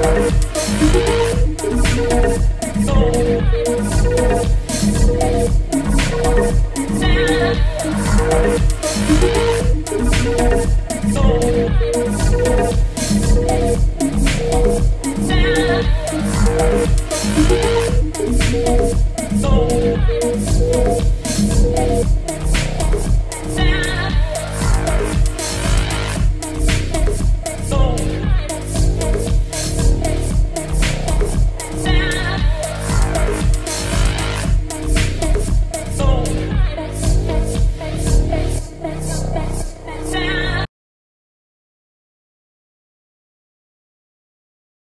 Bye.